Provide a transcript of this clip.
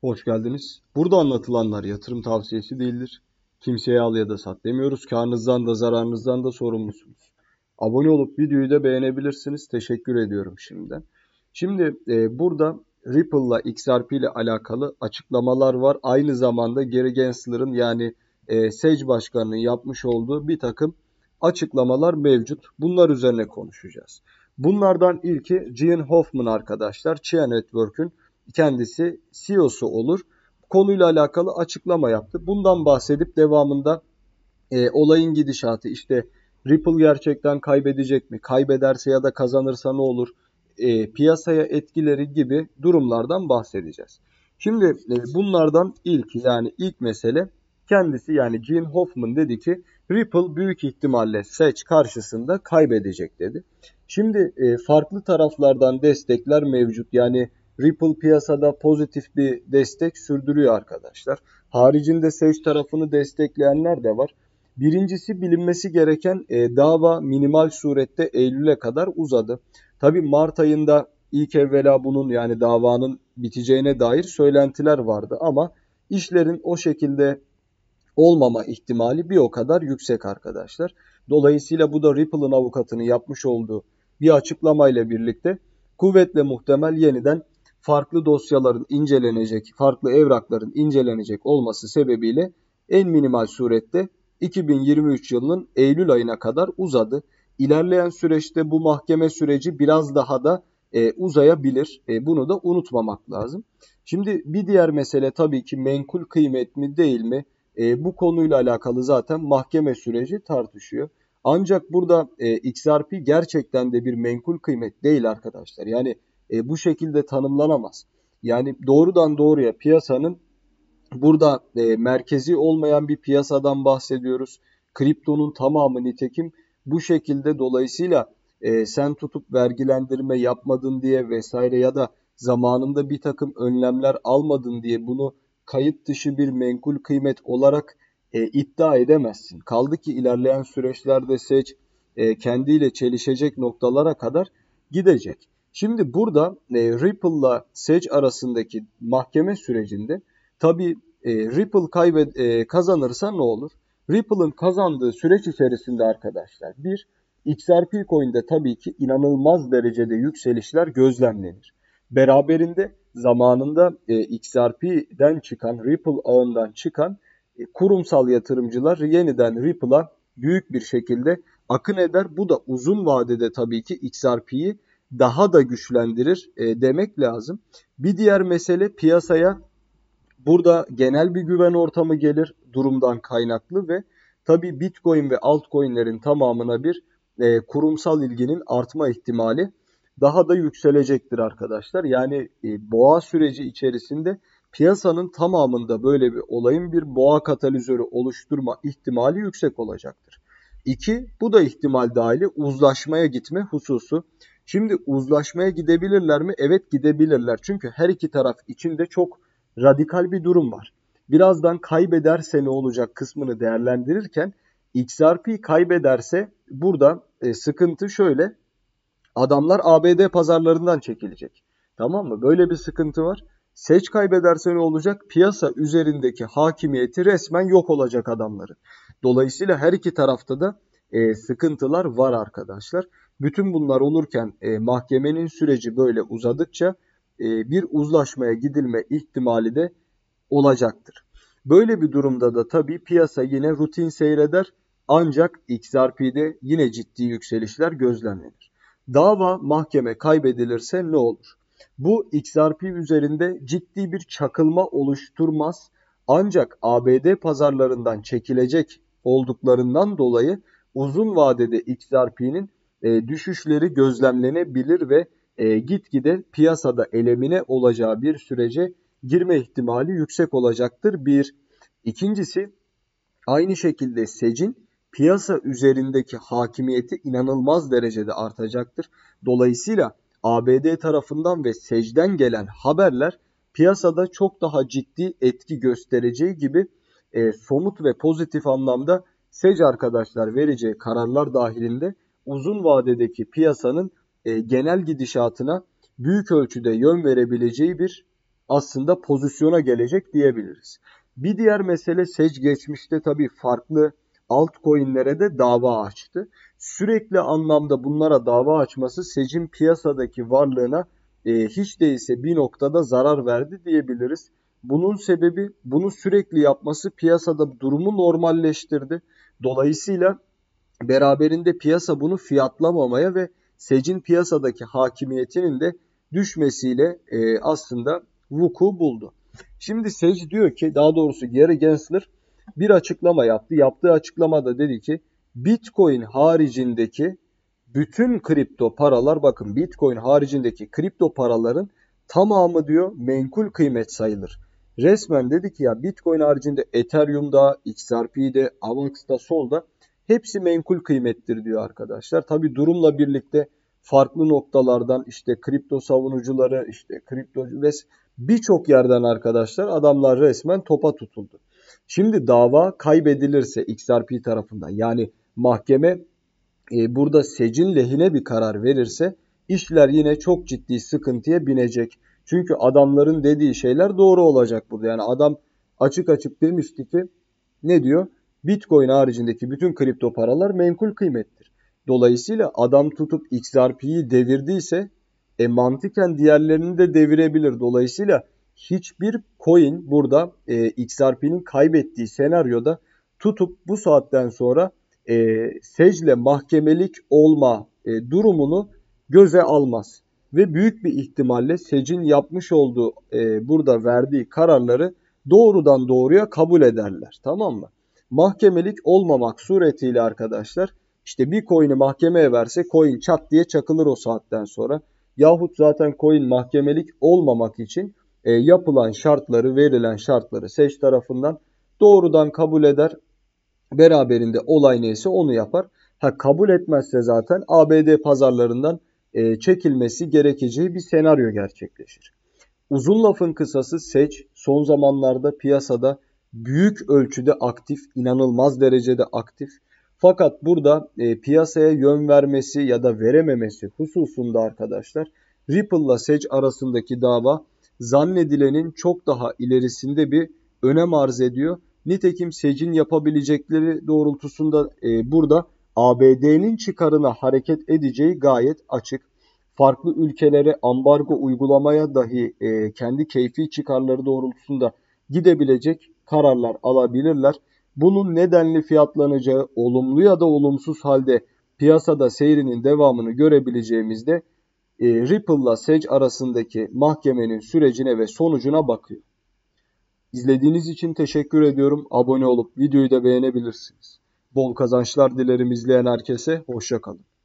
Hoş geldiniz. Burada anlatılanlar yatırım tavsiyesi değildir. Kimseye al ya da sat demiyoruz. Karnınızdan da zararınızdan da sorumlusunuz. Abone olup videoyu da beğenebilirsiniz. Teşekkür ediyorum şimdiden. Şimdi e, burada Ripple'la XRP ile alakalı açıklamalar var. Aynı zamanda Gary Gensler'ın yani e, Sage Başkanı'nın yapmış olduğu bir takım açıklamalar mevcut. Bunlar üzerine konuşacağız. Bunlardan ilki Gian Hoffman arkadaşlar. Chia Network'ün kendisi CEO'su olur. Konuyla alakalı açıklama yaptı. Bundan bahsedip devamında e, olayın gidişatı işte Ripple gerçekten kaybedecek mi? Kaybederse ya da kazanırsa ne olur? E, piyasaya etkileri gibi durumlardan bahsedeceğiz. Şimdi e, bunlardan ilk yani ilk mesele kendisi yani Gene Hoffman dedi ki Ripple büyük ihtimalle seç karşısında kaybedecek dedi. Şimdi e, farklı taraflardan destekler mevcut. Yani Ripple piyasada pozitif bir destek sürdürüyor arkadaşlar. Haricinde Sage tarafını destekleyenler de var. Birincisi bilinmesi gereken e, dava minimal surette Eylül'e kadar uzadı. Tabi Mart ayında ilk evvela bunun yani davanın biteceğine dair söylentiler vardı ama işlerin o şekilde olmama ihtimali bir o kadar yüksek arkadaşlar. Dolayısıyla bu da Ripple'ın avukatını yapmış olduğu bir açıklamayla birlikte kuvvetle muhtemel yeniden farklı dosyaların incelenecek, farklı evrakların incelenecek olması sebebiyle en minimal surette 2023 yılının Eylül ayına kadar uzadı. İlerleyen süreçte bu mahkeme süreci biraz daha da e, uzayabilir. E, bunu da unutmamak lazım. Şimdi bir diğer mesele tabii ki menkul kıymet mi değil mi? E, bu konuyla alakalı zaten mahkeme süreci tartışıyor. Ancak burada e, XRP gerçekten de bir menkul kıymet değil arkadaşlar. Yani e, bu şekilde tanımlanamaz. Yani doğrudan doğruya piyasanın burada e, merkezi olmayan bir piyasadan bahsediyoruz. Kriptonun tamamı nitekim bu şekilde dolayısıyla e, sen tutup vergilendirme yapmadın diye vesaire ya da zamanında bir takım önlemler almadın diye bunu kayıt dışı bir menkul kıymet olarak e, iddia edemezsin. Kaldı ki ilerleyen süreçlerde seç e, kendiyle çelişecek noktalara kadar gidecek. Şimdi burada e, Ripple'la Sage arasındaki mahkeme sürecinde tabi e, Ripple kaybed e, kazanırsa ne olur? Ripple'ın kazandığı süreç içerisinde arkadaşlar bir XRP coin'de tabii ki inanılmaz derecede yükselişler gözlemlenir. Beraberinde zamanında e, XRP'den çıkan, Ripple ağından çıkan e, kurumsal yatırımcılar yeniden Ripple'a büyük bir şekilde akın eder. Bu da uzun vadede tabii ki XRP'yi daha da güçlendirir e, demek lazım. Bir diğer mesele piyasaya burada genel bir güven ortamı gelir durumdan kaynaklı ve tabi Bitcoin ve altcoin'lerin tamamına bir e, kurumsal ilginin artma ihtimali daha da yükselecektir arkadaşlar. Yani e, boğa süreci içerisinde piyasanın tamamında böyle bir olayın bir boğa katalizörü oluşturma ihtimali yüksek olacaktır. İki, bu da ihtimal dahili uzlaşmaya gitme hususu. Şimdi uzlaşmaya gidebilirler mi? Evet gidebilirler. Çünkü her iki taraf içinde çok radikal bir durum var. Birazdan kaybederse ne olacak kısmını değerlendirirken XRP kaybederse burada e, sıkıntı şöyle. Adamlar ABD pazarlarından çekilecek. Tamam mı? Böyle bir sıkıntı var. Seç kaybederse ne olacak? Piyasa üzerindeki hakimiyeti resmen yok olacak adamların. Dolayısıyla her iki tarafta da e, sıkıntılar var arkadaşlar. Bütün bunlar olurken e, mahkemenin süreci böyle uzadıkça e, bir uzlaşmaya gidilme ihtimali de olacaktır. Böyle bir durumda da tabii piyasa yine rutin seyreder ancak XRP'de yine ciddi yükselişler gözlemlenir. Dava mahkeme kaybedilirse ne olur? Bu XRP üzerinde ciddi bir çakılma oluşturmaz ancak ABD pazarlarından çekilecek olduklarından dolayı uzun vadede XRP'nin e, düşüşleri gözlemlenebilir ve e, gitgide piyasada elemine olacağı bir sürece girme ihtimali yüksek olacaktır. Bir. İkincisi aynı şekilde SEC'in piyasa üzerindeki hakimiyeti inanılmaz derecede artacaktır. Dolayısıyla ABD tarafından ve SEC'den gelen haberler piyasada çok daha ciddi etki göstereceği gibi e, somut ve pozitif anlamda SEC arkadaşlar vereceği kararlar dahilinde uzun vadedeki piyasanın e, genel gidişatına büyük ölçüde yön verebileceği bir aslında pozisyona gelecek diyebiliriz. Bir diğer mesele SEC geçmişte tabii farklı altcoin'lere de dava açtı. Sürekli anlamda bunlara dava açması SEC'in piyasadaki varlığına e, hiç değilse bir noktada zarar verdi diyebiliriz. Bunun sebebi bunu sürekli yapması piyasada durumu normalleştirdi. Dolayısıyla beraberinde piyasa bunu fiyatlamamaya ve SEC'in piyasadaki hakimiyetinin de düşmesiyle e, aslında vuku buldu. Şimdi SEC diyor ki daha doğrusu Gary Gensler bir açıklama yaptı. Yaptığı açıklamada dedi ki Bitcoin haricindeki bütün kripto paralar bakın Bitcoin haricindeki kripto paraların tamamı diyor menkul kıymet sayılır. Resmen dedi ki ya Bitcoin haricinde Ethereum'da, XRP'de, Avax'da, Sol'da hepsi menkul kıymettir diyor arkadaşlar. Tabi durumla birlikte farklı noktalardan işte kripto savunucuları, işte kripto ve birçok yerden arkadaşlar adamlar resmen topa tutuldu. Şimdi dava kaybedilirse XRP tarafından yani mahkeme e, burada secin lehine bir karar verirse işler yine çok ciddi sıkıntıya binecek. Çünkü adamların dediği şeyler doğru olacak burada. Yani adam açık açık demişti ki ne diyor? Bitcoin haricindeki bütün kripto paralar menkul kıymettir. Dolayısıyla adam tutup XRP'yi devirdiyse e, mantıken diğerlerini de devirebilir. Dolayısıyla hiçbir coin burada e, XRP'nin kaybettiği senaryoda tutup bu saatten sonra e, secle mahkemelik olma e, durumunu göze almaz. Ve büyük bir ihtimalle secin yapmış olduğu e, burada verdiği kararları doğrudan doğruya kabul ederler. Tamam mı? Mahkemelik olmamak suretiyle arkadaşlar işte bir coin'i mahkemeye verse coin çat diye çakılır o saatten sonra. Yahut zaten coin mahkemelik olmamak için e, yapılan şartları, verilen şartları seç tarafından doğrudan kabul eder. Beraberinde olay neyse onu yapar. Ha kabul etmezse zaten ABD pazarlarından e, çekilmesi gerekeceği bir senaryo gerçekleşir. Uzun lafın kısası seç son zamanlarda piyasada büyük ölçüde aktif, inanılmaz derecede aktif. Fakat burada e, piyasaya yön vermesi ya da verememesi hususunda arkadaşlar Ripple ile Sage arasındaki dava zannedilenin çok daha ilerisinde bir önem arz ediyor. Nitekim Sage'in yapabilecekleri doğrultusunda e, burada ABD'nin çıkarına hareket edeceği gayet açık. Farklı ülkelere ambargo uygulamaya dahi e, kendi keyfi çıkarları doğrultusunda gidebilecek kararlar alabilirler. Bunun nedenli fiyatlanacağı olumlu ya da olumsuz halde piyasada seyrinin devamını görebileceğimizde e, Ripple ile Sage arasındaki mahkemenin sürecine ve sonucuna bakıyor. İzlediğiniz için teşekkür ediyorum. Abone olup videoyu da beğenebilirsiniz. Bol kazançlar dilerim izleyen herkese. Hoşçakalın.